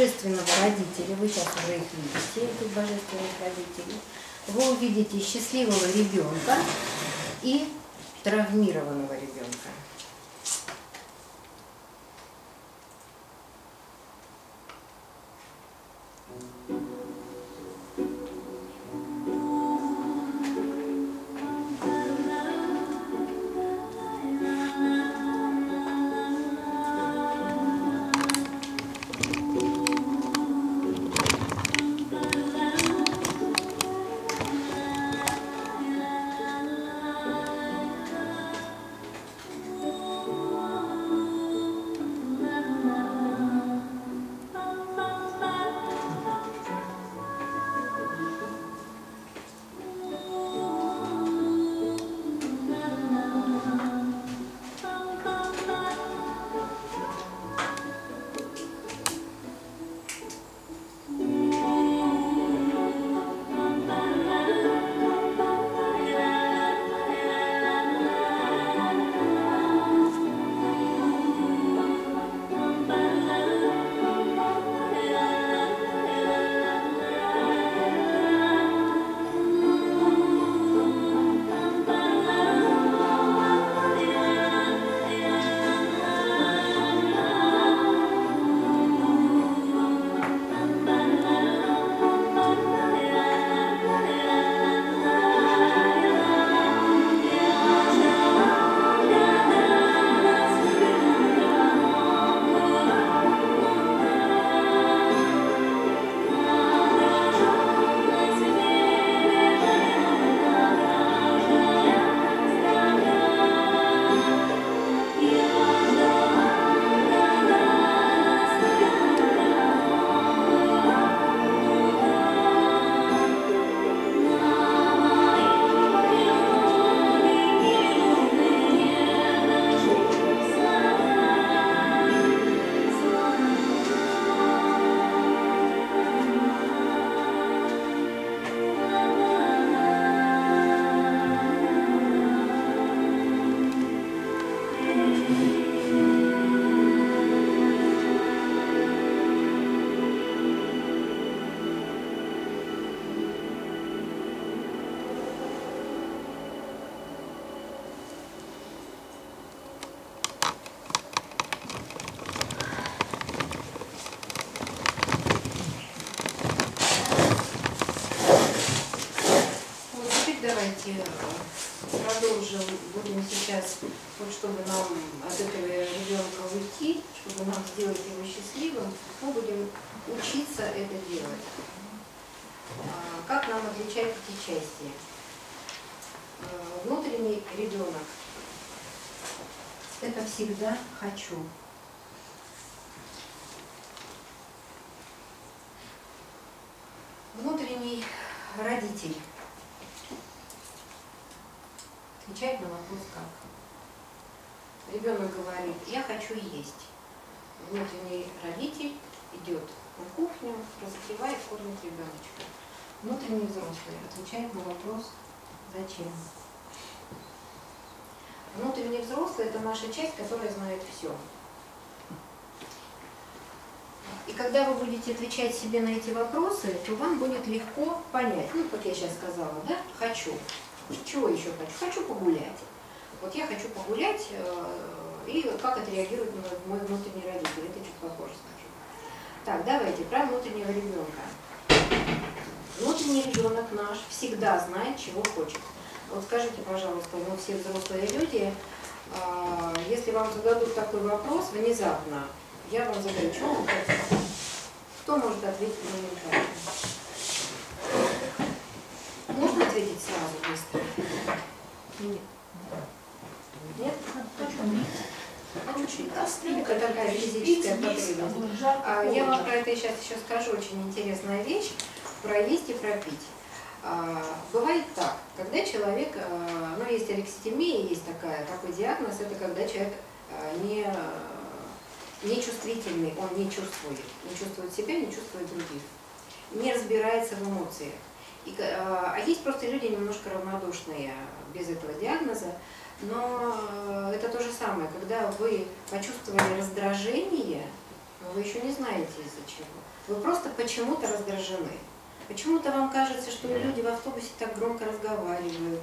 божественного родителя, вы сейчас уже их видите, этих божественных родителей, вы увидите счастливого ребенка и травмированного ребенка. Давайте э, продолжим. Будем сейчас, вот чтобы нам от этого ребенка уйти, чтобы нам сделать его счастливым, мы будем учиться это делать. А, Как нам отличать эти части? Э, Внутренний ребенок – это всегда «хочу». Внутренний родитель отвечает на вопрос как. Ребенок говорит, я хочу есть. Внутренний родитель идет на кухню, разогревает, кормит ребеночка. Внутренний взрослый отвечает на вопрос зачем. Внутренний взрослый это наша часть, которая знает все. И когда вы будете отвечать себе на эти вопросы, то вам будет легко понять, ну, как я сейчас сказала, да, хочу. Чего еще хочу? Хочу погулять. Вот я хочу погулять, э, и как отреагирует мой, мой внутренний родитель. Это чуть попозже скажу. Так, давайте, про внутреннего ребенка. Внутренний ребенок наш всегда знает, чего хочет. Вот скажите, пожалуйста, мы все взрослые люди, а, если вам зададут такой вопрос внезапно, я вам задаю, чего вы хотите? Кто может ответить моментально? Можно ответить сразу быстро? Нет. Нет? Это такая физическая потребность. А, Я вам про это сейчас еще скажу, очень интересная вещь, про есть и про пить. А, Бывает так, когда человек, а, ну есть алекситимия, есть такая, такой диагноз, это когда человек а, не, не чувствительный, он не чувствует, не чувствует себя, не чувствует других, не разбирается в эмоциях. И, а а есть просто люди немножко равнодушные без этого диагноза, но э, это то же самое, когда вы почувствовали раздражение, но вы еще не знаете из-за чего. Вы просто почему-то раздражены. Почему-то вам кажется, что люди в автобусе так громко разговаривают.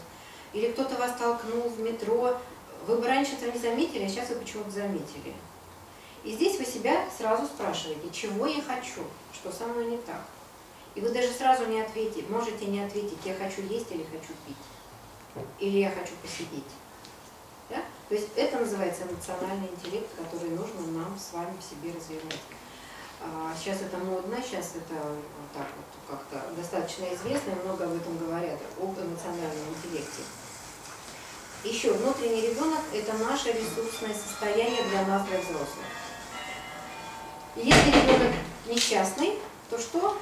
Или кто-то вас толкнул в метро. Вы бы раньше это не заметили, а сейчас вы почему-то заметили. И здесь вы себя сразу спрашиваете, чего я хочу, что со мной не так. И вы даже сразу не ответите, можете не ответить, я хочу есть или хочу пить. Или я хочу посидеть. Да? То есть это называется эмоциональный интеллект, который нужно нам с вами в себе развивать. А, сейчас это модно, сейчас это вот так вот как-то достаточно известно, и много об этом говорят, об эмоциональном интеллекте. Еще внутренний ребенок – это наше ресурсное состояние для нас, для взрослых. Если ребенок несчастный, то что?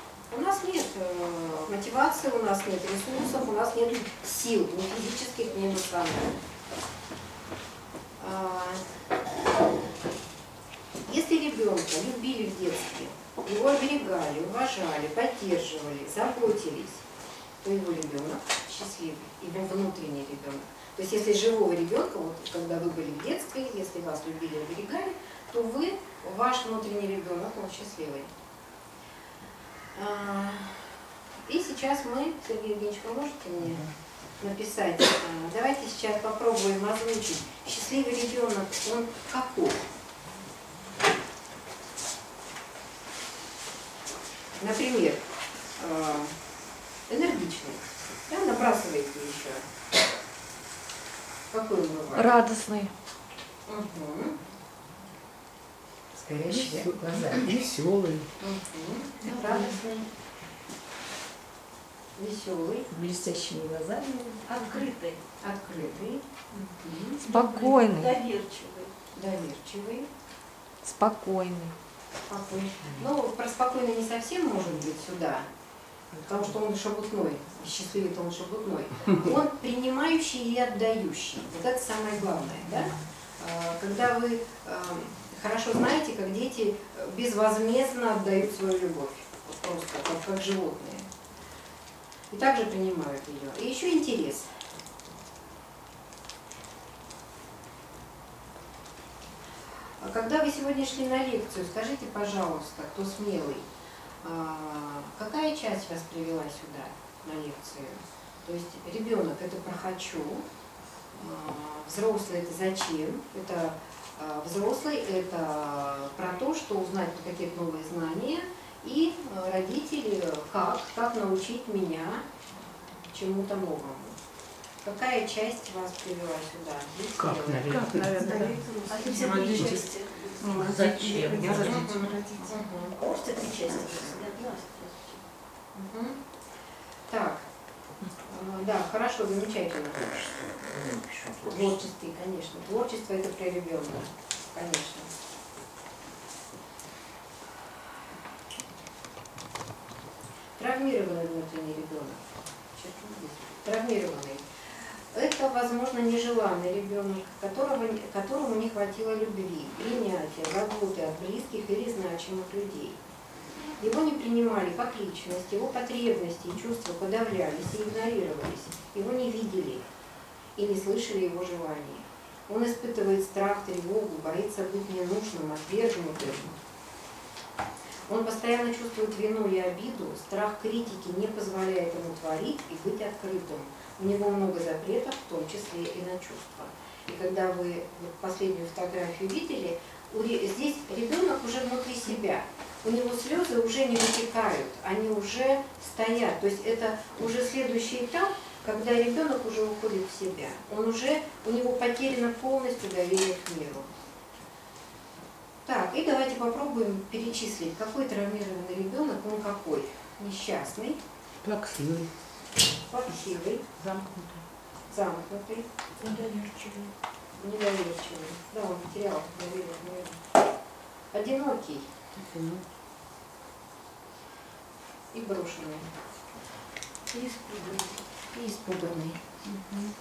Мотивации, у нас нет ресурсов, у нас нет сил, ни физических, ни эмоциональных. А, если ребенка любили в детстве, его оберегали, уважали, поддерживали, заботились, то его ребенок счастливый, его внутренний ребенок. То есть если живого ребенка, вот когда вы были в детстве, если вас любили, оберегали, то вы, ваш внутренний ребенок, он счастливый. И сейчас мы, Сергей Евгеньевич, вы можете мне написать? А, давайте сейчас попробуем озвучить. Счастливый ребенок, он какой? Например, а, энергичный. Да, набрасывайте еще. Какой он бывает? Радостный. Угу. С горящими глазами. Веселый. Угу. Радостный. Веселый. Блестящими глазами. Открытый, Открытый. Спокойный. доверчивый. Доверчивый. Спокойный. Спокойный. Ну, про спокойный не совсем может быть сюда, потому что он шебутной, счастливый-то он шебутной. Он принимающий и отдающий. Вот это самое главное, да? А, Когда вы а, хорошо знаете, как дети безвозмездно отдают свою любовь, просто как, как животные. И также принимают ее. И еще интерес. А Когда вы сегодня шли на лекцию, скажите, пожалуйста, кто смелый, а, какая часть вас привела сюда на лекцию? То есть ребенок это про хочу, а, взрослый это зачем, это взрослый это про то, что узнать какие-то новые знания, и а, родители как, как научить меня чему-то новому. Какая часть вас привела сюда? Как, наверное? А ты все три части. Зачем? Я родитель. Мгм. Может, три части? Я одна. Мгм. Так, А, да, хорошо, замечательно. Творческий, конечно. Творчество это про ребенка, конечно. Травмированный внутренний ребенок. Травмированный. Это, возможно, нежеланный ребенок, которого, которому не хватило любви, принятия, заботы от близких или значимых людей. Его не принимали как личность, его потребности и чувства подавлялись и игнорировались. Его не видели и не слышали его желаний. Он испытывает страх, тревогу, боится быть ненужным, отвергнутым. Он постоянно чувствует вину и обиду, страх критики не позволяет ему творить и быть открытым. У него много запретов, в том числе и на чувства. И когда вы последнюю фотографию видели, здесь ребенок уже внутри себя. У него слезы уже не вытекают, они уже стоят. То есть это уже следующий этап, когда ребенок уже уходит в себя. Он уже, у него потеряно полностью доверие к миру. Так, и давайте попробуем перечислить, какой травмированный ребенок, он какой. Несчастный, Плаксивый. плаксивый, Замкнутый. замкнутый, Недоверчивый. недоверчивый. Да, он потерял доверие к миру. Одинокий и брошенный. И испуганный. И испуганный. Мгм.